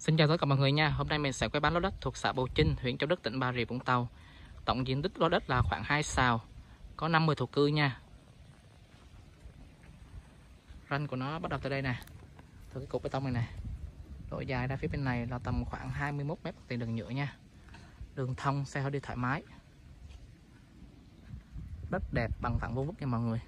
Xin chào tất cả mọi người nha. Hôm nay mình sẽ quay bán lô đất thuộc xã Bầu Trinh, huyện Châu Đức, tỉnh Bà Rịa Vũng Tàu. Tổng diện tích lô đất là khoảng 2 sào, có 50 thổ cư nha. Ranh của nó bắt đầu từ đây nè, từ cái cục bê tông này nè. Độ dài ra phía bên này là tầm khoảng 21 mét tiền đường nhựa nha. Đường thông xe hơi đi thoải mái. Đất đẹp bằng phẳng vô vức nha mọi người.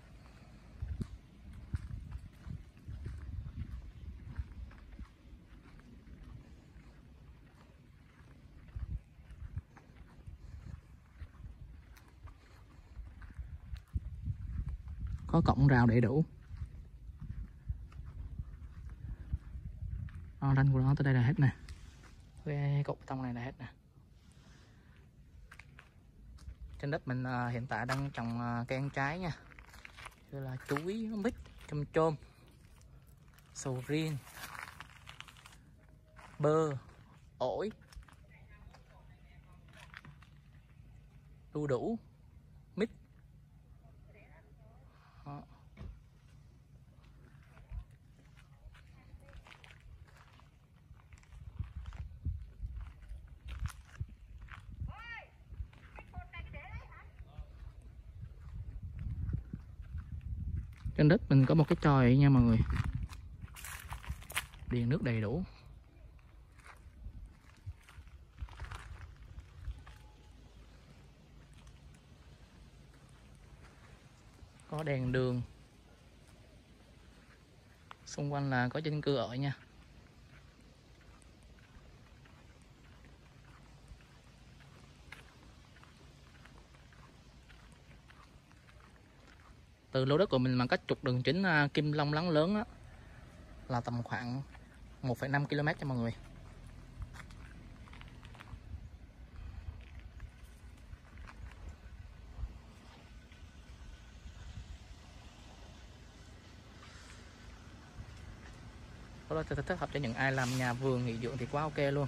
Có cổng rào đầy đủ. À, ranh của nó tới đây là hết nè. Cái cột tông này là hết nè. Trên đất mình à, hiện tại đang trồng à, cây ăn trái nha. Như là chuối mít chôm chôm. Sầu riêng. Bơ ổi. Đu đủ mít đó trên đất mình có một cái tròi nha mọi người. Điện nước đầy đủ. Có đèn đường. Xung quanh là có dân cư ở nha. Từ lô đất của mình mà cách trục đường chính à, Kim Long Láng lớn á, là tầm khoảng 1,5 km cho mọi người. Đó là thích hợp cho những ai làm nhà vườn nghỉ dưỡng thì quá ok luôn.